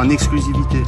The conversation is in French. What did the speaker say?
en exclusivité.